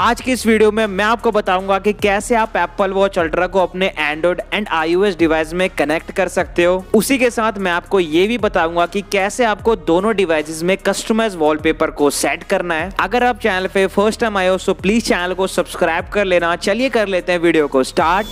आज के इस वीडियो में मैं आपको बताऊँगा कि कैसे आप एप्पल वॉच अल्ट्रा को अपने एंड्रॉइड एंड आईओएस डिवाइस में कनेक्ट कर सकते हो। उसी के साथ मैं आपको ये भी बताऊँगा कि कैसे आपको दोनों डिवाइसेस में कस्टमाइज वॉलपेपर को सेट करना है। अगर आप चैनल पे फ़र्स्ट टाइम आए हो तो प्लीज़ चैनल को सब्सक्राइब कर लेना। चलिए कर लेते हैं वीडियो को स्टार्ट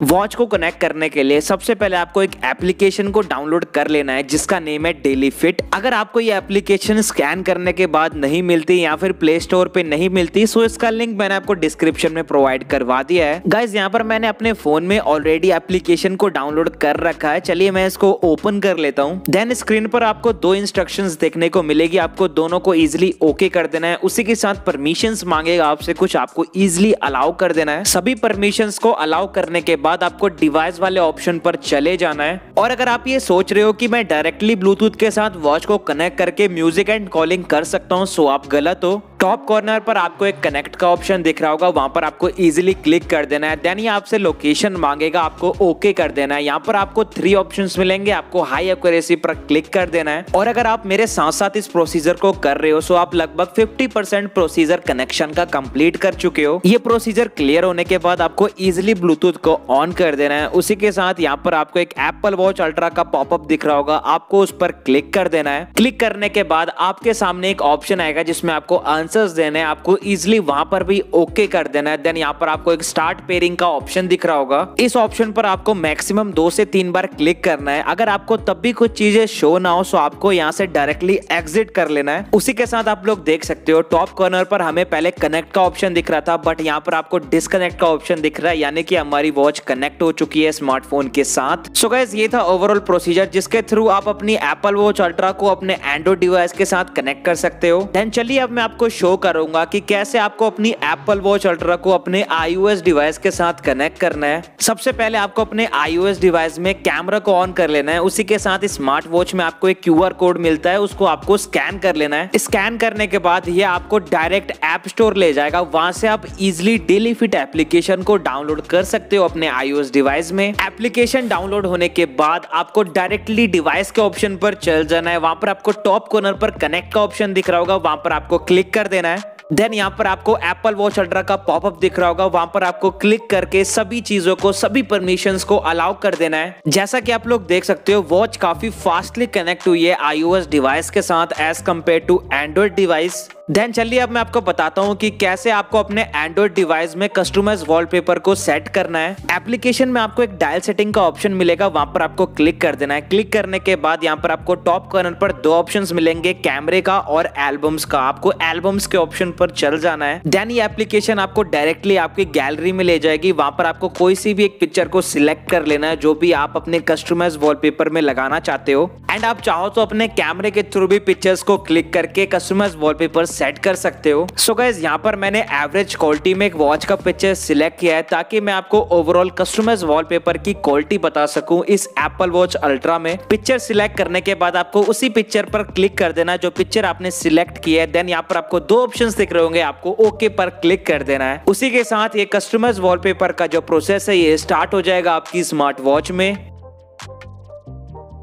वॉच को कनेक्ट करने के लिए सबसे पहले आपको एक एप्लीकेशन को डाउनलोड कर लेना है, जिसका नेम है डेली फिट अगर आपको ये एप्लीकेशन स्कैन करने के बाद नहीं मिलती या फिर प्ले स्टोर पे नहीं मिलती सो इसका लिंक मैंने आपको डिस्क्रिप्शन में प्रोवाइड करवा दिया है। गाइज़ यहाँ पर मैंने अपने फ़ोन में ऑलरेडी एप्लीकेशन को डाउनलोड कर रखा है। चलिए मैं इसको ओपन कर लेता हूँ। देन स्क्रीन पर आपको दो इंस्ट्रक्शन देखने को मिलेगी। आपको दोनों को इजिली ओके कर देना है। उसी के साथ परमिशन मांगेगा आपसे, कुछ आपको इजिली अलाउ कर देना है। सभी परमिशन को अलाउ करने के बाद बाद आपको डिवाइस वाले ऑप्शन पर चले जाना है। और अगर आप ये सोच रहे हो कि मैं डायरेक्टली ब्लूटूथ के साथ वॉच को कनेक्ट करके म्यूज़िक एंड कॉलिंग कर सकता हूँ सो आप गलत हो। टॉप कॉर्नर पर आपको एक कनेक्ट का ऑप्शन दिख रहा होगा, वहाँ पर आपको इजीली क्लिक कर देना है। देन ये आपसे लोकेशन मांगेगा, आपको ओके कर देना है। यहाँ पर आपको थ्री ऑप्शंस मिलेंगे, आपको हाई एक्यूरेसी पर क्लिक कर देना है। और अगर आप मेरे साथ साथ इस प्रोसीजर को कर रहे हो सो आप लगभग 50 परसेंट प्रोसीजर कनेक्शन का कंप्लीट कर चुके हो। ये प्रोसीजर क्लियर होने के बाद आपको इजिली ब्लूटूथ को ऑन कर देना है। उसी के साथ यहाँ पर आपको एक एप्पल वॉच अल्ट्रा का पॉपअप दिख रहा होगा। आपको उस पर क्लिक कर देना है। क्लिक करने के बाद आपके सामने एक ऑप्शन आएगा जिसमें आपको आंसर्स देने हैं। आपको इजिली वहाँ पर भी ओके कर देना है। देन यहाँ पर आपको एक स्टार्ट पेयरिंग का ऑप्शन दिख रहा होगा। इस ऑप्शन पर आपको मैक्सिमम दो से तीन बार क्लिक करना है। अगर आपको तब भी कुछ चीज़ें शो ना हो तो आपको यहाँ से डायरेक्टली एग्जिट कर लेना है। उसी के साथ आप लोग देख सकते हो टॉप कॉर्नर पर हमें पहले कनेक्ट का ऑप्शन दिख रहा था बट यहाँ पर आपको डिसकनेक्ट का ऑप्शन दिख रहा है। यानी कि हमारी वॉच कनेक्ट हो चुकी है स्मार्टफ़ोन के साथ। सो so ये था ओवरऑल प्रोसीजर जिसके थ्रू आप अपनी एप्पल वॉच अल्ट्रा को अपने एंड्रॉइड डिवाइस के साथ कनेक्ट कर सकते हो। देन चलिए अब मैं आपको शो करूँगा कि कैसे आपको अपनी एप्पल वॉच अल्ट्रा को अपने आईओएस डिवाइस के साथ कनेक्ट करना है। सबसे पहले आपको अपने आईओएस डिवाइस में कैमरा को ऑन कर लेना है। उसी के साथ स्मार्ट वॉच में आपको एक क्यूआर कोड मिलता है। उसको आपको स्कैन कर लेना है। स्कैन करने के बाद ये आपको डायरेक्ट ऐप स्टोर ले जाएगा। वहाँ से आप इजिली डेली फिट एप्लीकेशन को डाउनलोड कर सकते हो अपने आईओएस डिवाइस में। एप्लीकेशन डाउनलोड होने के बाद आपको डायरेक्टली डिवाइस के ऑप्शन पर चल जाना है। वहाँ पर आपको टॉप कॉर्नर पर कनेक्ट का ऑप्शन दिख रहा होगा। वहाँ पर आपको क्लिक कर देना है। देन यहाँ पर आपको एप्पल वॉच अल्ट्रा का पॉपअप दिख रहा होगा। वहाँ पर आपको क्लिक करके सभी चीज़ों को, सभी परमिशन को अलाउ कर देना है। जैसा कि आप लोग देख सकते हो वॉच काफ़ी फास्टली कनेक्ट हुई है आईओएस डिवाइस के साथ as compare to Android device then चलिए अब मैं आपको बताता हूँ कि कैसे आपको अपने एंड्रॉइड डिवाइस में कस्टमाइज वॉलपेपर को सेट करना है। एप्लीकेशन में आपको एक डायल सेटिंग का ऑप्शन मिलेगा, वहाँ पर आपको क्लिक कर देना है। क्लिक करने के बाद यहाँ पर आपको टॉप कॉर्नर पर दो ऑप्शन मिलेंगे कैमरे का और एल्बम्स का। आपको एल्बम्स के ऑप्शन पर चल जाना है। देन ये एप्लीकेशन आपको डायरेक्टली आपकी गैलरी में ले जाएगी। वहाँ पर आपको कोई सी भी एक पिक्चर को सिलेक्ट कर लेना है, जो भी आप अपने कस्टमाइज वॉलपेपर में लगाना चाहते हो। एंड आप चाहो तो अपने कैमरे के थ्रू भी पिक्चर्स को क्लिक करके कस्टमाइज वॉलपेपर सेट कर सकते हो। सो गाइज़ यहाँ पर मैंने एवरेज क्वालिटी में एक वॉच का पिक्चर सिलेक्ट किया है ताकि मैं आपको ओवरऑल कस्टमाइज वॉलपेपर की क्वालिटी बता सकूँ इस एप्पल वॉच अल्ट्रा में। पिक्चर सिलेक्ट करने के बाद आपको उसी पिक्चर पर क्लिक कर देना जो पिक्चर आपने सिलेक्ट किया है। देन यहाँ पर आपको दो ऑप्शन दिख रहे होंगे, आपको ओके पर क्लिक कर देना है। उसी के साथ ये कस्टमाइज वॉलपेपर का जो प्रोसेस है, ये स्टार्ट हो जाएगा आपकी स्मार्ट वॉच में।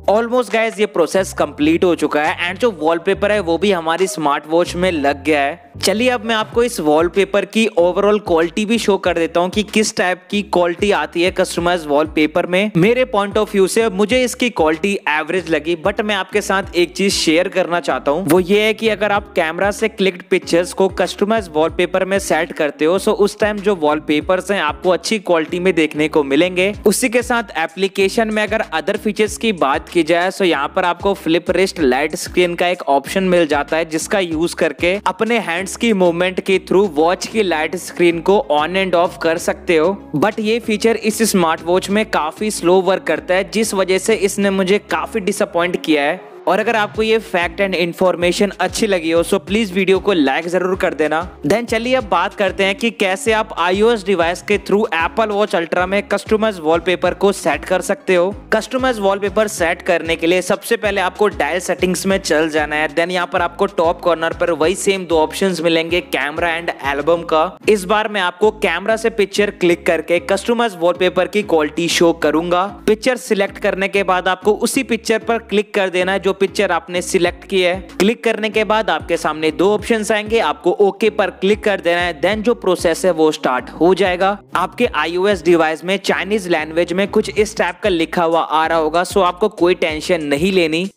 ऑलमोस्ट गाइज़ ये प्रोसेस कंप्लीट हो चुका है एंड जो वॉलपेपर है, वो भी हमारी स्मार्ट वॉच में लग गया है। चलिए अब मैं आपको इस वॉलपेपर की ओवरऑल क्वालिटी भी शो कर देता हूँ कि किस टाइप की क्वालिटी आती है कस्टमाइज वॉलपेपर में। मेरे पॉइंट ऑफ़ व्यू से मुझे इसकी क्वालिटी एवरेज लगी बट मैं आपके साथ एक चीज़ शेयर करना चाहता हूँ। वो ये है कि अगर आप कैमरा से क्लिक्ड पिक्चर्स को कस्टमाइज वॉलपेपर में सेट करते हो तो उस टाइम जो वॉलपेपर है आपको अच्छी क्वालिटी में देखने को मिलेंगे। उसी के साथ एप्लीकेशन में अगर अदर फीचर्स की बात की जाए तो यहाँ पर आपको फ्लिप रिस्ट लाइट स्क्रीन का एक ऑप्शन मिल जाता है, जिसका यूज़ करके अपने हैंड्स की मूवमेंट के थ्रू वॉच की लाइट स्क्रीन को ऑन एंड ऑफ़ कर सकते हो। बट ये फीचर इस स्मार्ट वॉच में काफ़ी स्लो वर्क करता है, जिस वजह से इसने मुझे काफ़ी डिसअपॉइंट किया है। और अगर आपको ये फैक्ट एंड इन्फॉर्मेशन अच्छी लगी हो सो प्लीज़ वीडियो को लाइक ज़रूर कर देना। देन चलिए अब बात करते हैं कि कैसे आप आईओएस डिवाइस के थ्रू एप्पल वॉच अल्ट्रा में कस्टमाइज वॉलपेपर को सेट कर सकते हो। कस्टमाइज वॉलपेपर सेट करने के लिए सबसे पहले आपको डायल सेटिंग्स में चल जाना है। देन यहाँ पर आपको टॉप कॉर्नर पर वही सेम दो ऑप्शन मिलेंगे कैमरा एंड एल्बम का। इस बार मैं आपको कैमरा से पिक्चर क्लिक करके कस्टमाइज वॉलपेपर की क्वालिटी शो करूँगा। पिक्चर सिलेक्ट करने के बाद आपको उसी पिक्चर पर क्लिक कर देना है, जो पिक्चर आपने सिलेक्ट की है। क्लिक करने के बाद आपके सामने दो ऑप्शन आएँगे। आपको ओके पर क्लिक कर देना है। देन जो प्रोसेस है वो स्टार्ट हो जाएगा। आपके आईओएस डिवाइस में चाइनीज़ लैंग्वेज में कुछ इस टाइप का लिखा हुआ आ रहा होगा। सो आपको कोई टेंशन नहीं लेनी।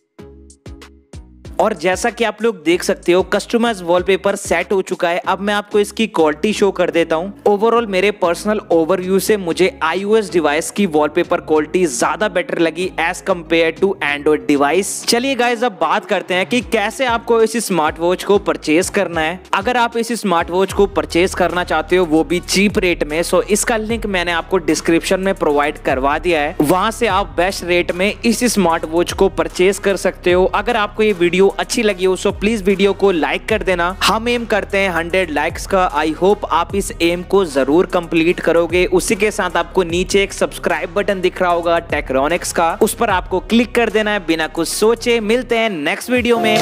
और जैसा कि आप लोग देख सकते हो कस्टमाइज वॉलपेपर सेट हो चुका है। अब मैं आपको इसकी क्वालिटी शो कर देता हूँ। ओवरऑल मेरे पर्सनल ओवरव्यू से मुझे आईओएस डिवाइस की वॉलपेपर क्वालिटी ज़्यादा बेटर लगी as compare to Android device चलिए गाइज़ अब बात करते हैं कि कैसे आपको इस स्मार्ट वॉच को परचेज करना है। अगर आप इस स्मार्ट वॉच को परचेज करना चाहते हो, वो भी चीप रेट में सो इसका लिंक मैंने आपको डिस्क्रिप्शन में प्रोवाइड करवा दिया है। वहाँ से आप बेस्ट रेट में इस स्मार्ट वॉच को परचेज कर सकते हो। अगर आपको ये अच्छी लगी हो सो प्लीज़ वीडियो को लाइक कर देना। हम एम करते हैं हंड्रेड लाइक्स का। आई होप आप इस एम को ज़रूर कंप्लीट करोगे। उसी के साथ आपको नीचे एक सब्सक्राइब बटन दिख रहा होगा टेक्रोनिक्स का। उस पर आपको क्लिक कर देना है, बिना कुछ सोचे। मिलते हैं नेक्स्ट वीडियो में।